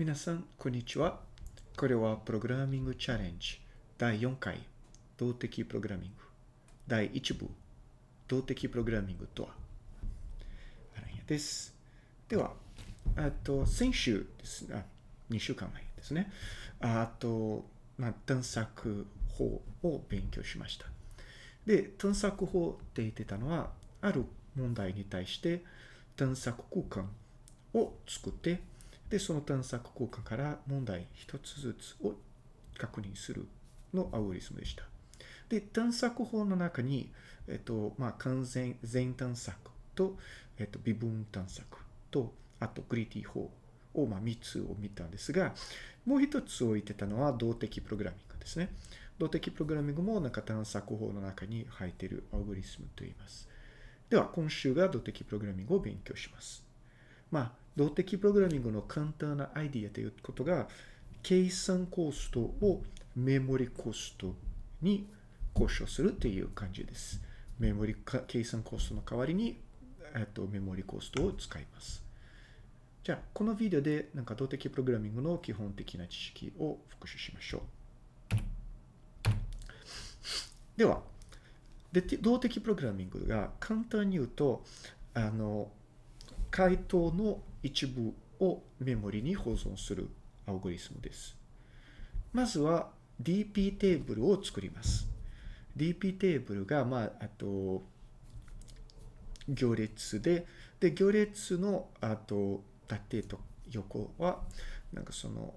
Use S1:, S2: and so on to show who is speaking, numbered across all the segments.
S1: 皆さん、こんにちは。これはプログラミングチャレンジ第4回、動的プログラミング第1部、動的プログラミングとは、です。では、あと、先週ですね、2週間前ですね。あと、まあ、探索法を勉強しました。で、探索法って言ってたのは、ある問題に対して探索空間を作って、で、その探索空間から問題一つずつを確認するのアルゴリズムでした。で、探索法の中に、えっと、まあ、完全全探索と、えっと、二分探索と、あと、 greedy 法を、まあ、3つを見たんですが、もう一つ置いてたのは動的プログラミングですね。動的プログラミングもなんか探索法の中に入っているアルゴリズムと言います。では、今週が動的プログラミングを勉強します。まあ、動的プログラミングの簡単なアイディアということが、計算コストをメモリコストに交渉するという感じです。メモリ計算コストの代わりに、えっと、メモリコストを使います。じゃあ、このビデオでなんか動的プログラミングの基本的な知識を復習しましょう。では、で動的プログラミングが簡単に言うと、あの、回答の一部をメモリに保存するアルゴリスムです。まずは DP テーブルを作ります。DP テーブルが、まあ、あと、行列で、で、行列の、あと、縦と横は、なんかその、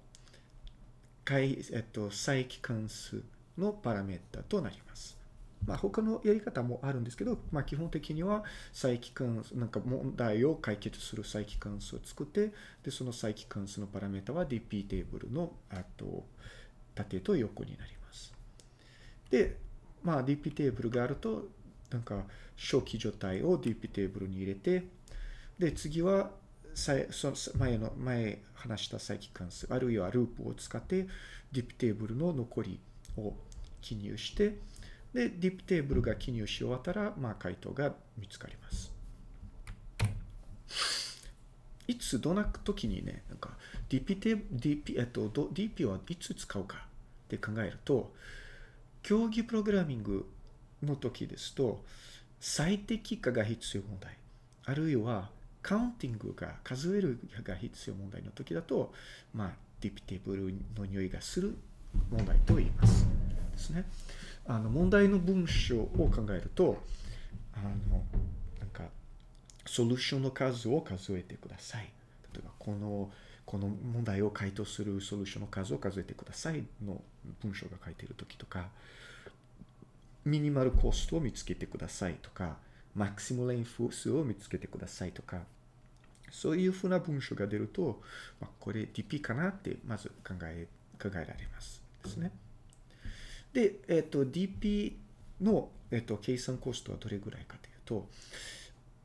S1: 回えっと、再帰関数のパラメータとなります。まあ、他のやり方もあるんですけど、まあ、基本的には再帰関数、なんか問題を解決する再帰関数を作って、で、その再帰関数のパラメータは DP テーブルの、あと、縦と横になります。で、まあ、DP テーブルがあると、なんか、初期状態を DP テーブルに入れて、で、次は、その前の、前話した再帰関数、あるいはループを使って、DP テーブルの残りを記入して、で、ディップテーブルが記入し終わったら、まあ、回答が見つかります。いつ、どんな時にね、なんか、DP テーブ、DP、えっと、DP はいつ使うかって考えると、競技プログラミングの時ですと、最適化が必要問題、あるいは、カウンティングが、数えるが必要問題の時だと、まあ、DP テーブルの匂いがする問題と言います。ですね。あの問題の文章を考えると、あの、なんか、ソリューションの数を数えてください。例えば、この、この問題を回答するソリューションの数を数えてくださいの文章が書いているときとか、ミニマルコストを見つけてくださいとか、マクシムレインフ数を見つけてくださいとか、そういうふうな文章が出ると、まあ、これ DP かなってまず考え、考えられます。ですね。で、えっ、と、DP の、えっ、と、計算コストはどれぐらいかというと、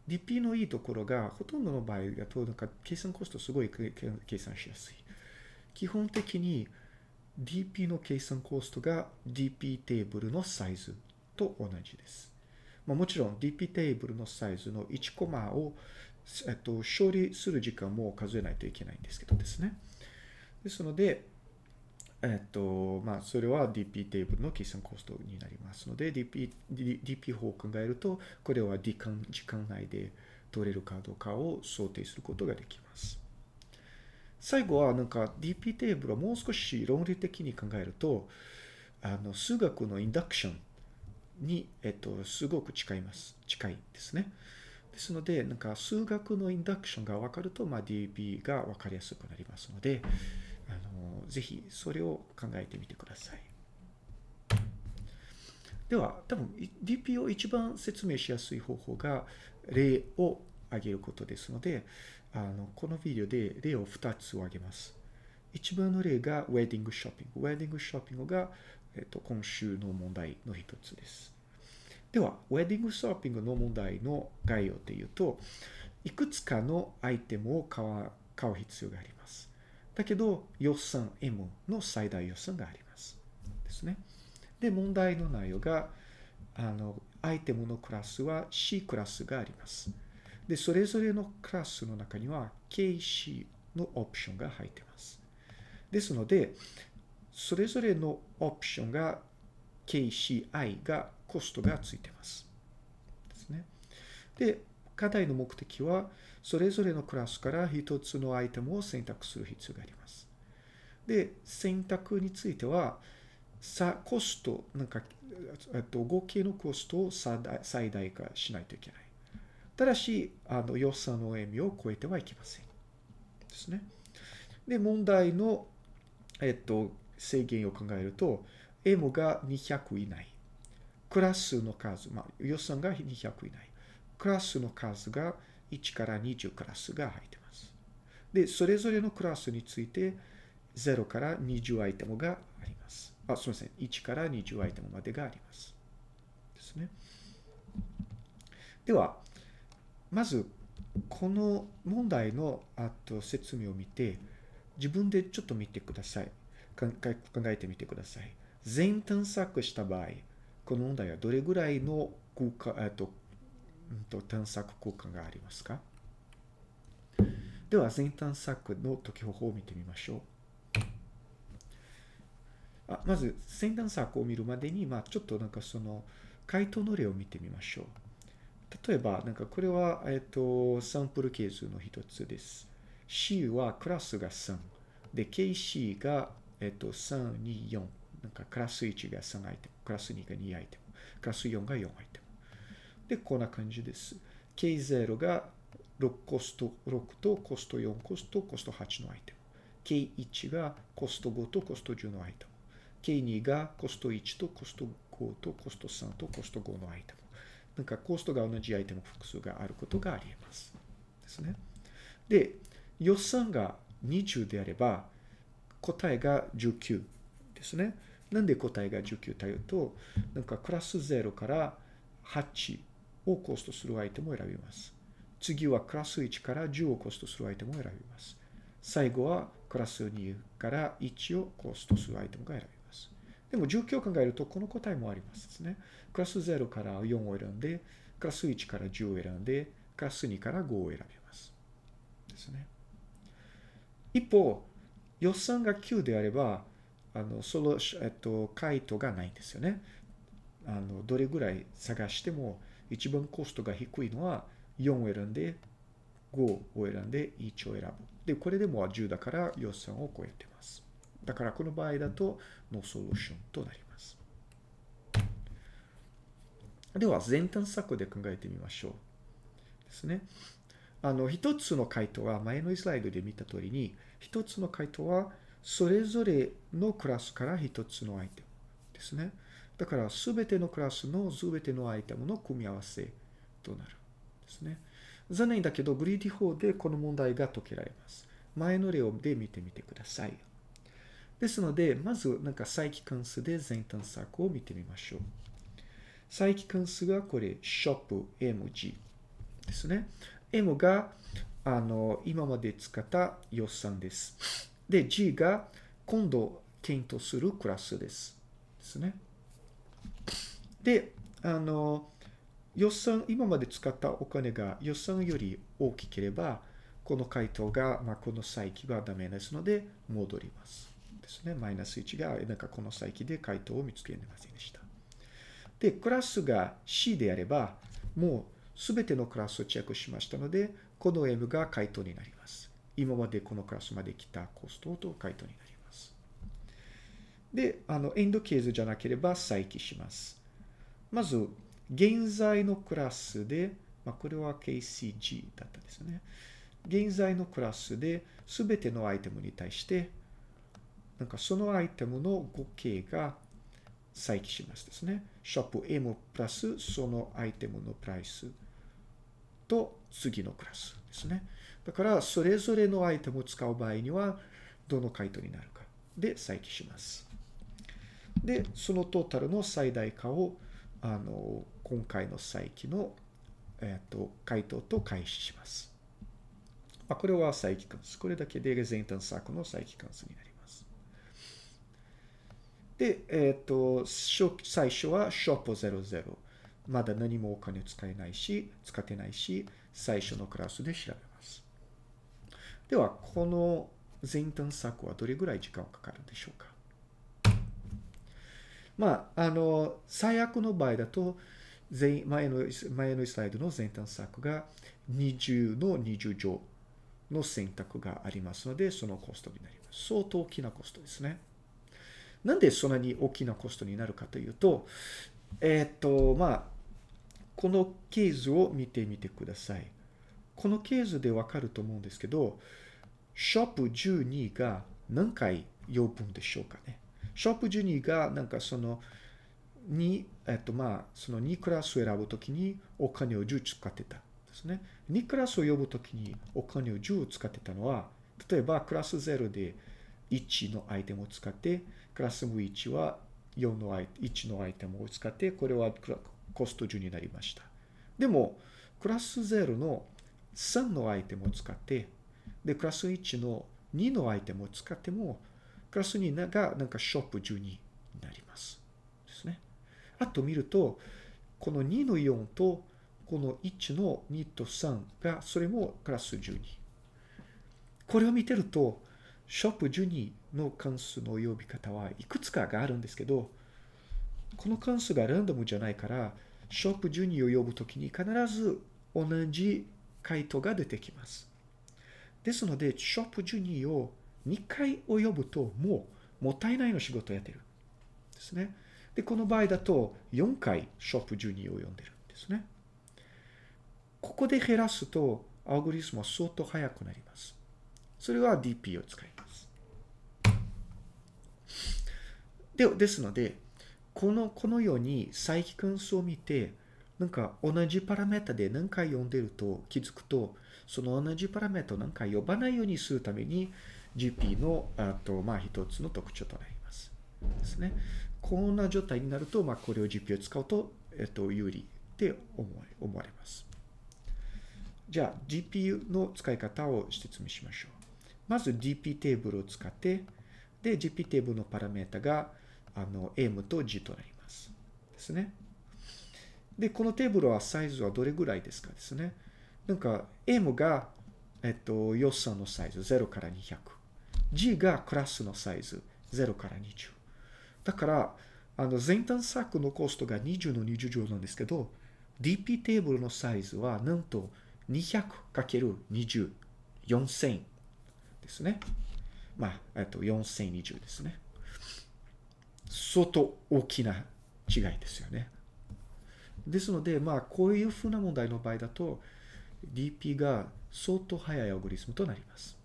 S1: DP のいいところが、ほとんどの場合だと、なんか計算コストすごい計算しやすい。基本的に DP の計算コストが DP テーブルのサイズと同じです。まあ、もちろん DP テーブルのサイズの1コマを、えっと、処理する時間も数えないといけないんですけどですね。ですので、えっと、まあ、それは DP テーブルの計算コストになりますので、DP、DP 法を考えると、これは時間時間内で取れるかどうかを想定することができます。最後は、なんか DP テーブルはもう少し論理的に考えると、あの、数学のインダクションに、えっと、すごく近います。近いですね。ですので、なんか数学のインダクションが分かると、まあ、DP が分かりやすくなりますので、あのぜひそれを考えてみてください。では、多分 DP を一番説明しやすい方法が例を挙げることですので、あのこのビデオで例を2つ挙げます。一番の例がウェディングショッピング。ウェディングショッピングが、えっと、今週の問題の一つです。では、ウェディングショッピングの問題の概要というと、いくつかのアイテムを買う必要があります。だけど、予算 M の最大予算があります。ですね。で、問題の内容が、あの、アイテムのクラスは C クラスがあります。で、それぞれのクラスの中には KC のオプションが入っています。ですので、それぞれのオプションが KCI がコストがついてます。ですね。で、課題の目的は、それぞれのクラスから一つのアイテムを選択する必要があります。で、選択については、さ、コスト、なんか、えっと、合計のコストを最大化しないといけない。ただし、あの、予算の意味を超えてはいけません。ですね。で、問題の、えっと、制限を考えると、M が200以内。クラスの数、まあ、予算が200以内。クラスの数が1から20クラスが入ってます。で、それぞれのクラスについて、0から20アイテムがあります。あ、すみません。1から20アイテムまでがあります。ですね。では、まず、この問題のあと説明を見て、自分でちょっと見てください。考えてみてください。全探索した場合、この問題はどれぐらいの空間、えっと、と探索空間がありますか？では、全探索の解き方法を見てみましょう。あまず、先端策を見るまでに、まあ、ちょっとなんかその、回答の例を見てみましょう。例えば、なんかこれは、えっと、サンプル係数の一つです。C はクラスが3。で、KC が、えっと、3、2、4。なんかクラス1が3アイテム、クラス2が2アイテム、クラス4が4アイテム。で、こんな感じです。K0 が6コスト6とコスト4コストコスト8のアイテム。K1 がコスト5とコスト10のアイテム。K2 がコスト1とコスト5とコスト3とコスト5のアイテム。なんかコストが同じアイテム複数があることがあり得ます。ですね。で、予算が20であれば、答えが19ですね。なんで答えが19というと、なんかクラス0から8をコストするアイテムを選びます。次はクラス1から10をコストするアイテムを選びます。最後はクラス2から1をコストするアイテムが選びます。でも状況を考えると、この答えもありますですね。クラス0から4を選んで、クラス1から10を選んで、クラス2から5を選びます。ですね。一方、予算が9であれば、あの、その、えっと、回答がないんですよね。あの、どれぐらい探しても、一番コストが低いのは、4を選んで、5を選んで、1を選ぶ。で、これでも10だから予算を超えてます。だからこの場合だと、ノーソリューションとなります。では、全探索で考えてみましょう。ですね。あの、一つの回答は、前のスライドで見た通りに、一つの回答は、それぞれのクラスから一つのアイテムですね。だから、すべてのクラスのすべてのアイテムの組み合わせとなる。ですね。残念だけど、グリーディ法でこの問題が解けられます。前の例で見てみてください。ですので、まず、なんか、再帰関数で全探索を見てみましょう。再帰関数がこれ、ショップ MG ですね。M が、あの、今まで使った予算です。で、G が、今度、検討するクラスです。ですね。で、あの、予算、今まで使ったお金が予算より大きければ、この回答が、まあ、この再起はダメですので、戻ります。ですね。マイナス1が、なんかこの再起で回答を見つけられませんでした。で、クラスが C であれば、もうすべてのクラスをチェックしましたので、この M が回答になります。今までこのクラスまで来たコストと回答になります。で、あの、エンドケースじゃなければ再起します。まず、現在のクラスで、まあ、これは KCG だったですね。現在のクラスで、すべてのアイテムに対して、なんかそのアイテムの合計が再起しますですね。ショップ M プラスそのアイテムのプライスと次のクラスですね。だからそれぞれのアイテムを使う場合にはどの回答になるかで再起します。で、そのトータルの最大化をあの今回の再起の、えーと、回答と開始します。まあ、これは再起関数。これだけで全探索の再起関数になります。で、えっ、ー、と、最初はショップ00。まだ何もお金使えないし、使ってないし、最初のクラスで調べます。では、この前探索はどれぐらい時間かかるでしょうか？まあ、あの、最悪の場合だと、前前の前のスライドの前探索が20の20乗の選択がありますので、そのコストになります。相当大きなコストですね。なんでそんなに大きなコストになるかというと、えっ、と、まあ、このケースを見てみてください。このケースでわかると思うんですけど、ショップ12が何回呼ぶんでしょうかね。ショップ12がなんかその2、えっとまあ、その2クラスを選ぶときにお金を10使ってたですね。2クラスを呼ぶときにお金を10使ってたのは、例えばクラス0で1のアイテムを使って、クラス1は4のアイ1のアイテムを使って、これはコスト10になりました。でも、クラス0の3のアイテムを使って、で、クラス1の2のアイテムを使っても、クラス2がなんかショップ12になります。ですね。あと見ると、この2の4とこの1の2と3が、それもクラス12。これを見てると、ショップ12の関数の呼び方はいくつかがあるんですけど、この関数がランダムじゃないから、ショップ12を呼ぶときに必ず同じ回答が出てきます。ですので、ショップ12を2回を呼ぶともうもったいないの仕事をやってる。ですね。で、この場合だと4回ショップ12を呼んでるんですね。ここで減らすとアルゴリスムは相当速くなります。それは DP を使います。でですので、この、このように再帰関数を見て、なんか同じパラメータで何回呼んでると気づくと、その同じパラメータを何回呼ばないようにするために、GP の、あと、まあ、一つの特徴となります。ですね。こんな状態になると、まあ、これを GP を使うと、えっと、有利って思思われます。じゃあ、GPU の使い方を説明しましょう。まず GP テーブルを使って、で、GP テーブルのパラメータが、あの、M と G となります。ですね。で、このテーブルはサイズはどれぐらいですか？ですね。なんか、M が、えっと、予算のサイズ0から200。G がクラスのサイズ0から20。だから、あの、前端策のコストが20の20乗なんですけど、DP テーブルのサイズはなんと 200×20、4000ですね。まあ、えっと、4020ですね。相当大きな違いですよね。ですので、まあ、こういうふうな問題の場合だと、DP が相当速いアルゴリスムとなります。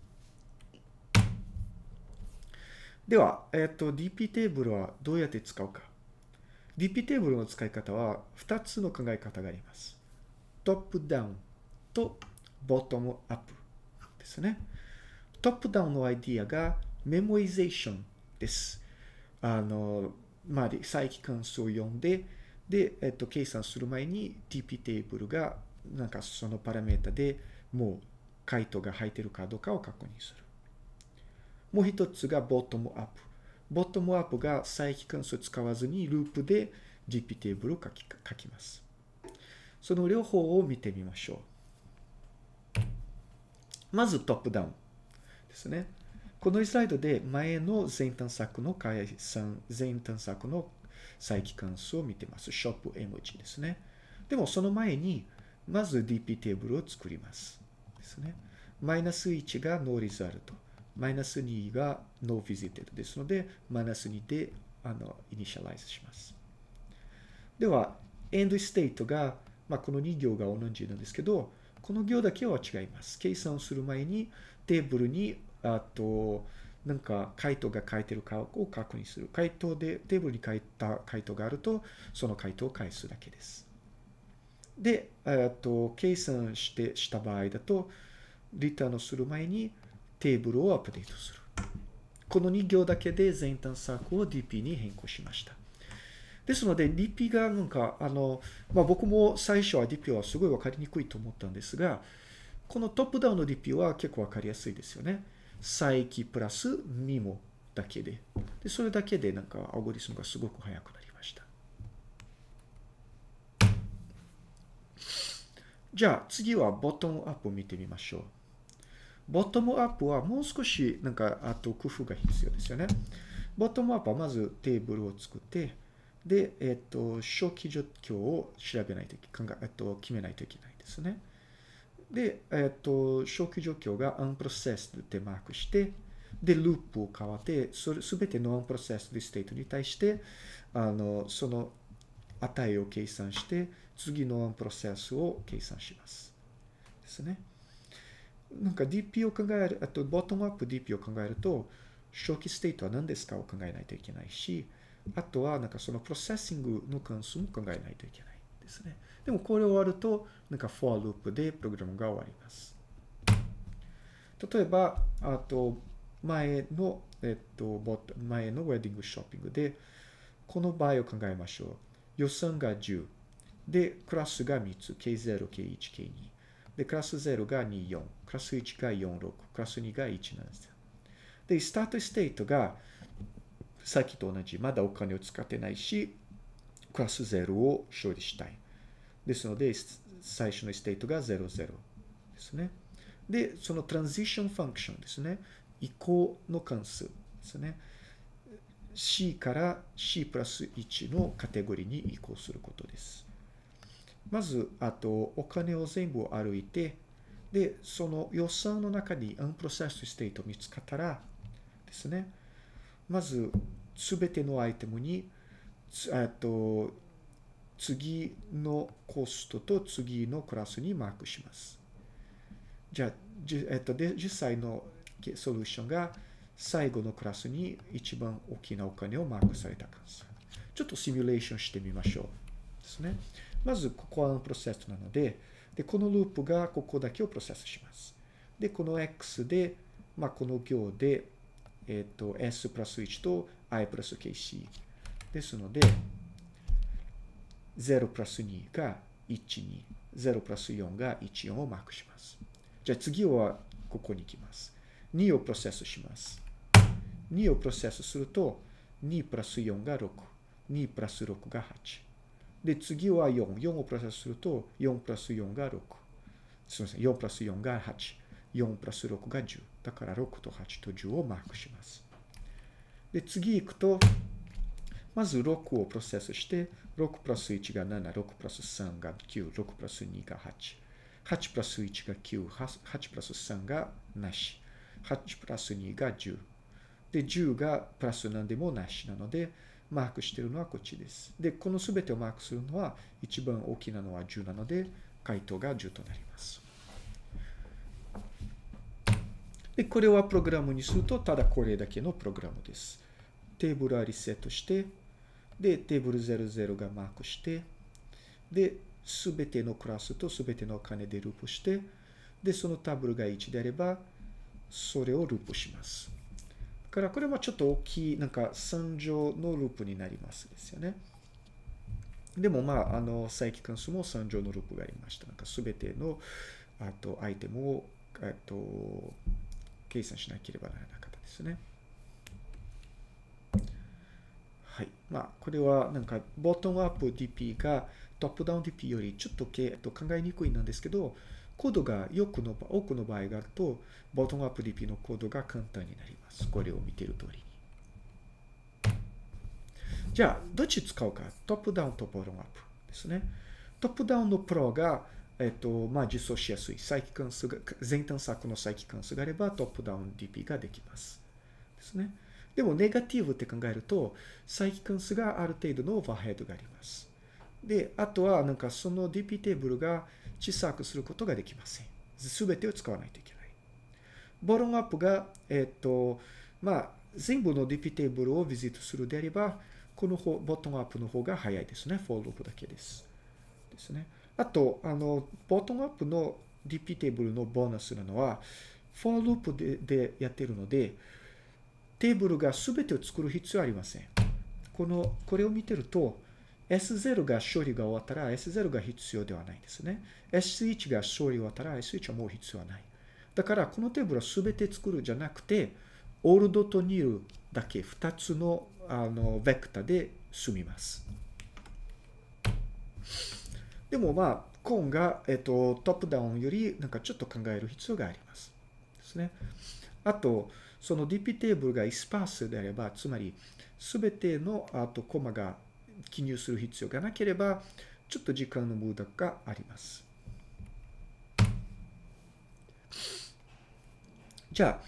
S1: では、えっと、DP テーブルはどうやって使うか。DP テーブルの使い方は2つの考え方があります。トップダウンとボトムアップですね。トップダウンのアイディアがメモリゼーションです。あの、まあ、再帰関数を読んで、で、えっと、計算する前に TP テーブルが、なんかそのパラメータでもう回答が入っているかどうかを確認する。もう一つがボトムアップ。ボトムアップが再帰関数使わずにループで GP テーブルを書き書きます。その両方を見てみましょう。まずトップダウンですね。このスライドで前の前探索の解算、前探索の再帰関数を見てます。ショップ M 字ですね。でもその前に、まず DP テーブルを作ります。ですね。マイナス1がノーリザルト。マイナス2が no visited ですので、マイナス2であのイニシャライズします。では、end state が、まあ、この2行が同じなんですけど、この行だけは違います。計算する前にテーブルに、あと、なんか回答が書いてるかを確認する。回答で、テーブルに書いた回答があると、その回答を返すだけです。で、と計算してした場合だと、リターンをする前にテーブルをアップデートする。この2行だけで前端サークルを DP に変更しました。ですので DP がなんか、あの、まあ、僕も最初は DP はすごいわかりにくいと思ったんですが、このトップダウンの DP は結構わかりやすいですよね。再起プラスミモだけで。で、それだけでなんかアルゴリスムがすごく速くなりました。じゃあ次はボトムアップを見てみましょう。ボトムアップはもう少しなんかあと工夫が必要ですよね。ボトムアップはまずテーブルを作って、で、えっ、と、初期状況を調べないといけない、えっと、決めないといけないですね。で、えっ、と、初期状況が unprocessed でマークして、で、ループを回って、それ、すべての unprocessed ステートに対して、あの、その値を計算して、次の unprocess を計算します。ですね。なんか DP を考える、あと、ボトムアップ DP を考えると、初期 state は何ですかを考えないといけないし、あとはなんかそのプロセッシングの関数も考えないといけないですね。でもこれ終わると、なんか for ループでプログラムが終わります。例えば、あと、前の、えっと、ボ前の wedding shopping で、この場合を考えましょう。予算が10。で、クラスが3つ。K0、K1、K2。で、クラス0が2、4。クラス1が4、6。クラス2が1なんです。で、 start state が、さっきと同じ、まだお金を使ってないし、クラス0を処理したい。ですので、最初の state が00ですね。で、その transition function ですね。移行の関数ですね。C から C プラス1のカテゴリーに移行することです。まず、あと、お金を全部歩いて、で、その予算の中に unprocessed state 見つかったら、ですね。まず、すべてのアイテムに、えっと、次のコストと次のクラスにマークします。じゃあ、えっと、で実際のソリューションが最後のクラスに一番大きなお金をマークされた関数。ちょっとシミュレーションしてみましょう。ですね。まず、ここはプロセスなので、で、このループがここだけをプロセスします。で、この X で、まあ、この行で、えっ、ー、と、s プラス1と i プラス kc。ですので、0プラス2が1、2。0プラス4が1、4をマークします。じゃあ次はここに行きます。2をプロセスします。2をプロセスすると、2プラス4が6。2プラス6が8。で、次は4。4をプロセスすると、4プラス4が6。すみません。4プラス4が8。4プラス6が10。だから6と8と10をマークします。で、次行くと、まず6をプロセスして、6プラス1が7、6プラス3が9、6プラス2が8。8プラス1が9、8プラス3がなし。8プラス2が10。で、10がプラス何でもなしなので、マークしているのはこっちです。で、このすべてをマークするのは、一番大きなのは10なので、回答が10となります。で、これはプログラムにすると、ただこれだけのプログラムです。テーブルはリセットして、で、テーブル00がマークして、で、すべてのクラスとすべての金でループして、で、そのタブルが1であれば、それをループします。からこれはちょっと大きい、なんか3乗のループになりますですよね。でもまあ、あの、再帰関数も3乗のループがありました。なんかすべての、あと、アイテムを、えっと、計算しなければならなかったですね。はい。まあ、これはなんか、ボトムアップ DP がトップダウン DP よりちょっとけと考えにくいなんですけど、コードがよくの多くの場合があると、ボトムアップ DP のコードが簡単になります。これを見ている通りに。じゃあ、どっち使うか。トップダウンとボトムアップですね。トップダウンのプロがえっと、まあ、実装しやすい。再帰関数が、全探索の再帰関数があれば、トップダウン DP ができます。ですね。でも、ネガティブって考えると、再帰関数がある程度のオーバーヘッドがあります。で、あとは、なんかその DP テーブルが小さくすることができません。すべてを使わないといけない。ボトムアップが、えっと、まあ、全部の DP テーブルを visit するであれば、この方、ボトムアップの方が早いですね。フォーループだけです。ですね。あと、あの、ボトムアップの DP テーブルのボーナスなのは、フォーループででやってるので、テーブルが全てを作る必要ありません。この、これを見てると、S0 が処理が終わったら S0 が必要ではないですね。S1 が処理終わったら S1 はもう必要はない。だから、このテーブルは全て作るじゃなくて、 old と new だけ2つのあのベクタで済みます。でもまあ、コードが、えっと、トップダウンよりなんかちょっと考える必要があります。ですね。あと、その DP テーブルがイスパースであれば、つまり、すべてのあとコマが記入する必要がなければ、ちょっと時間の無駄があります。じゃあ、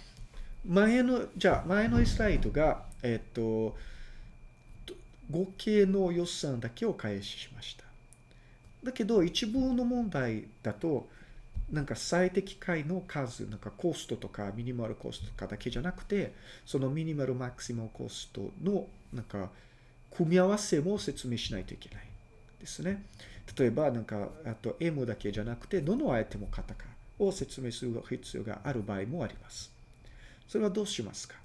S1: 前の、じゃあ、前のスライドが、えっと、合計の予算だけを開始しました。だけど、一部の問題だと、なんか最適解の数、なんかコストとかミニマルコストとかだけじゃなくて、そのミニマルマクシマムコストの、なんか、組み合わせも説明しないといけないですね。例えば、なんか、あと M だけじゃなくて、どのアイテムを買ったかを説明する必要がある場合もあります。それはどうしますか、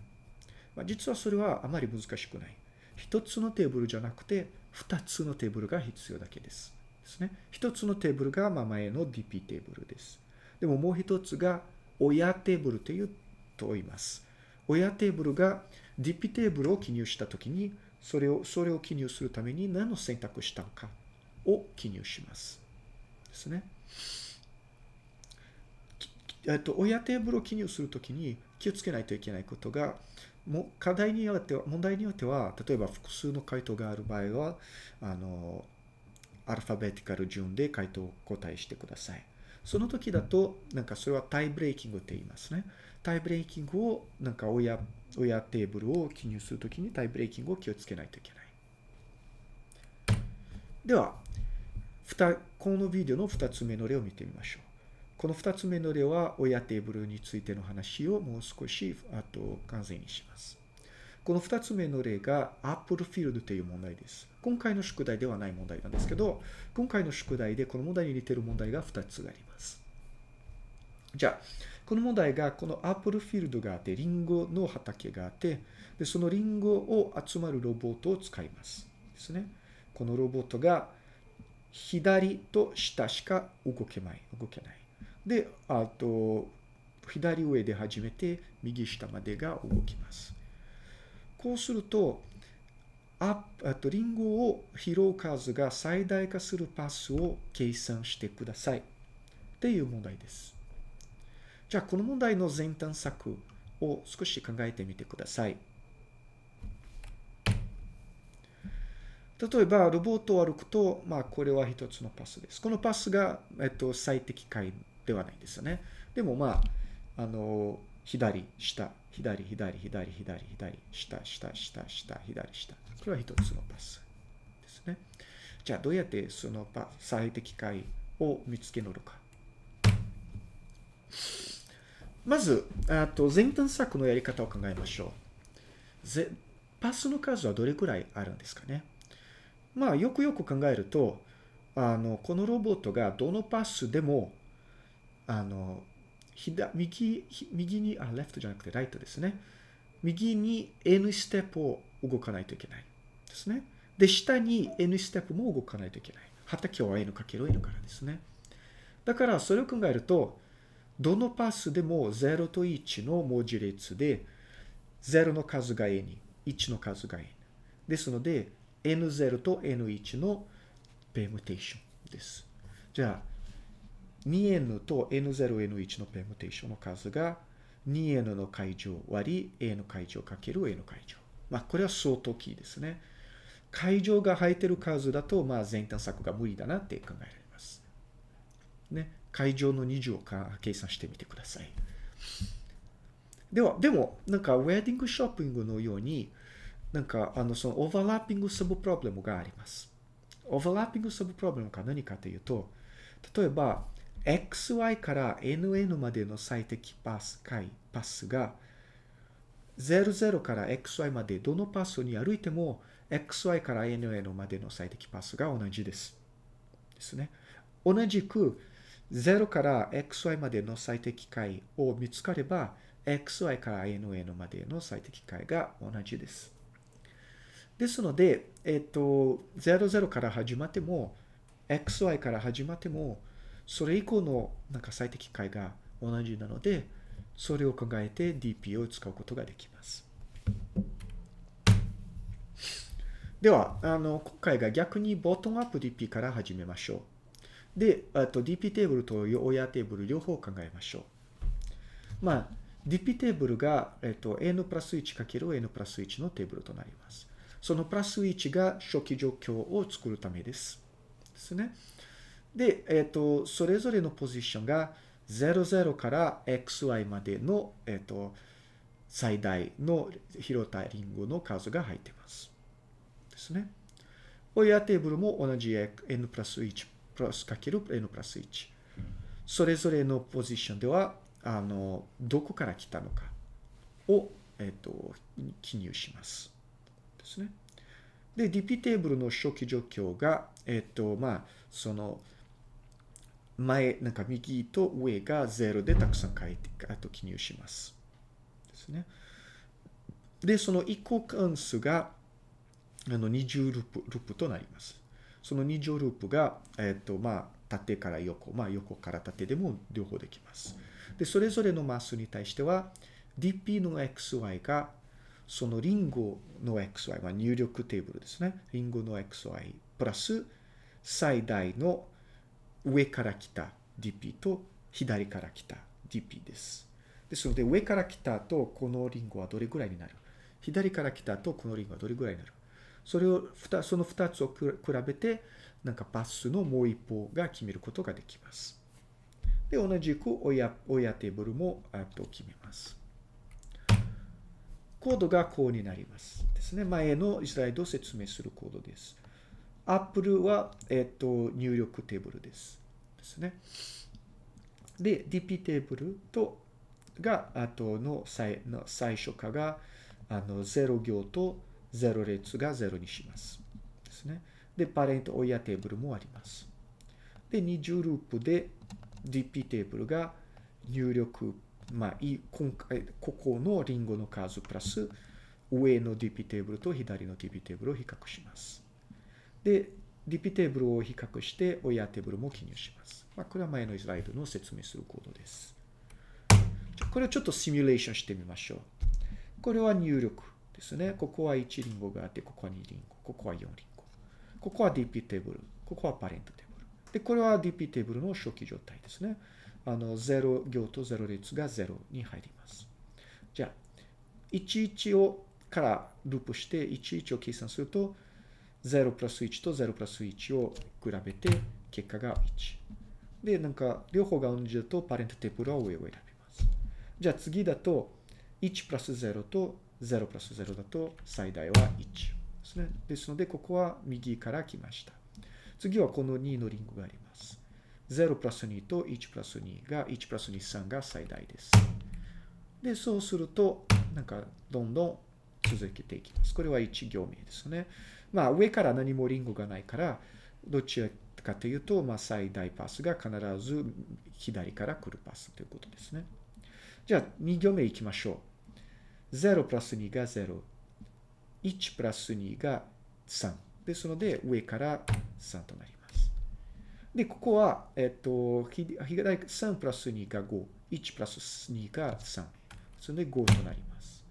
S1: まあ、実はそれはあまり難しくない。一つのテーブルじゃなくて、二つのテーブルが必要だけです。ですね。一つのテーブルがま前の DP テーブルです。でももう一つが親テーブルというと言います。親テーブルが DP テーブルを記入したときに、それを、それを記入するために何を選択したのかを記入します。ですね。えっと、親テーブルを記入するときに気をつけないといけないことが、も課題によっては、問題によっては、例えば複数の回答がある場合は、あの、アルファベティカル順で回答を答えしてください。その時だと、なんかそれはタイブレーキングって言いますね。タイブレーキングを、なんか親、親テーブルを記入するときにタイブレーキングを気をつけないといけない。では、このビデオの2つ目の例を見てみましょう。この2つ目の例は親テーブルについての話をもう少しあと完全にします。この2つ目の例が Apple Field という問題です。今回の宿題ではない問題なんですけど、今回の宿題でこの問題に似ている問題が2つあります。じゃあ、この問題がこの Apple Field があって、リンゴの畑があって、でそのリンゴを集まるロボットを使います。ですね。このロボットが左と下しか動けない。動けない。で、あと、左上で始めて右下までが動きます。こうすると、あとリンゴを拾う数が最大化するパスを計算してください。っていう問題です。じゃあ、この問題の前端策を少し考えてみてください。例えば、ロボットを歩くと、まあ、これは一つのパスです。このパスが、えっと、最適解ではないんですよね。でも、まあ、あの、左、下、左、左、左、左、左、下、下、下、下、左、下。これは一つのパスですね。じゃあ、どうやってそのパ最適解を見つけるか。まず、あと前端策のやり方を考えましょう。ぜパスの数はどれくらいあるんですかね。まあ、よくよく考えると、あの、このロボットがどのパスでも、あの、右、右に、あ、レフトじゃなくてライトですね。右に N ステップを動かないといけないですね。で、下に N ステップも動かないといけない。畑は N かける N からですね。だから、それを考えると、どのパスでも0と1の文字列で、0の数が N、1の数が N。ですので、N0 と N1 のペームテーションです。じゃあ、2n と n0、n1 のペムテーションの数が 2n の解乗割り a の解乗かける a の解乗。まあ、これは相当キーですね。解乗が入ってる数だと、まあ、全探索が無理だなって考えられます。ね。解乗の2乗か計算してみてください。では、でも、なんか、ウェディングショッピングのように、なんか、あの、その、オーバーラッピングサブプロブレムがあります。オーバーラッピングサブプロブレムが何かというと、例えば、xy から nn までの最適パス、回、パスが、00から xy までどのパスに歩いても、xy から nn までの最適パスが同じです。ですね。同じく、0から xy までの最適解を見つかれば、xy から nn までの最適解が同じです。ですので、えっと、00から始まっても、xy から始まっても、それ以降のなんか最適解が同じなので、それを考えて DP を使うことができます。では、あの、今回が逆にボトムアップ DP から始めましょう。で、あと DP テーブルと親テーブル両方考えましょう。まあ、DP テーブルが、えっと、n プラス 1×n プラス1のテーブルとなります。そのプラス1が初期状況を作るためです。ですね。で、えっと、それぞれのポジションが00から xy までの、えっと、最大の広たリングの数が入っています。ですね。親テーブルも同じ n プラス1プラスかける n プラス1。それぞれのポジションでは、あの、どこから来たのかを、えっ、と、記入します。ですね。で、DP テーブルの初期状況が、えっ、と、まあ、その、前、なんか右と上が0でたくさん書いて、あと記入します。ですね。で、その移行関数が、あの、二重ループ、ループとなります。その二重ループが、えっ、と、まあ、縦から横、まあ、横から縦でも両方できます。で、それぞれのマスに対しては、dp の xy が、そのリンゴの xy、まあ、入力テーブルですね。リンゴの xy プラス最大の上から来た dp と左から来た dp です。ですので、上から来たとこのリンゴはどれぐらいになる？左から来たとこのリンゴはどれぐらいになる？それを、その2つを比べて、なんかパスのもう一方が決めることができます。で、同じく親親テーブルもあと決めます。コードがこうになります。ですね。前のスライドを説明するコードです。Apple は、えっ、と、入力テーブルです。ですね。で、DP テーブルと、が、あとの最の最初化が、あの、0行と0列が0にします。ですね。で、パレント親テーブルもあります。で、二重ループで DP テーブルが入力、まあ、今回、ここのリンゴの数プラス上の DP テーブルと左の DP テーブルを比較します。で、DP テーブルを比較して親テーブルも記入します。まあ、これは前のスライドの説明するコードです。これをちょっとシミュレーションしてみましょう。これは入力ですね。ここは1リンゴがあって、ここは2リンゴ、ここは4リンゴ。ここは DP テーブル、ここはパレントテーブル。で、これは DP テーブルの初期状態ですね。あの、0行と0列が0に入ります。じゃあ、11をからループして11を計算すると、0プラス1と0プラス1を比べて結果が1。で、なんか両方が同じだとパレントテーブルは上を選びます。じゃあ次だと1プラス0と0プラス0だと最大は1ですね。ですので、ここは右から来ました。次はこの2のリングがあります。0プラス2と1プラス2が1プラス2、3が最大です。で、そうすると、なんかどんどん続けていきます。これは1行目ですね。まあ上から何もリングがないから、どちらかというと、まあ最大パスが必ず左から来るパスということですね。じゃあ2行目いきましょう。0プラス2が0。1プラス2が3。ですので、上から3となります。で、ここは、えっと、左3プラス2が5。1プラス2が3。それで5となります。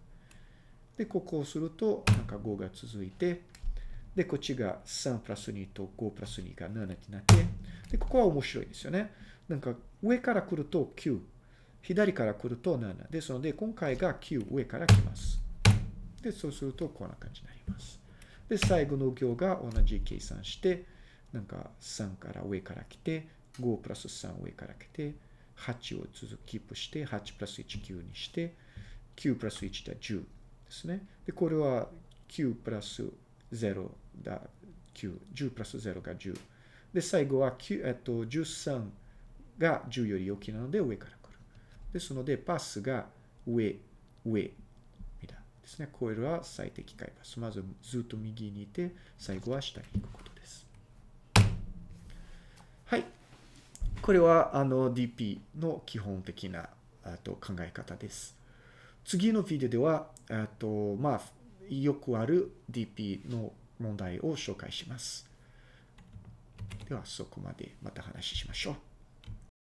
S1: で、ここをすると、なんか5が続いて、で、こっちが3プラス2と5プラス2が7になって、で、ここは面白いですよね。なんか上から来ると9、左から来ると7。ですので、今回が9上から来ます。で、そうするとこんな感じになります。で、最後の行が同じ計算して、なんか3から上から来て、5プラス3上から来て、8を続きキープして、8プラス1、9にして、9プラス1で10ですね。で、これは9プラス0だ9、10プラス0が10。で、最後は9、えっと、13が10より大きいので上から来る。ですので、パスが上、上、ですね。これは最適解パス。まずずっと右にいて、最後は下に行くことです。はい。これはあの DP の基本的なあと考え方です。次のビデオでは、あとまあ、よくある DP の問題を紹介します。では、そこまでまた話しましょう。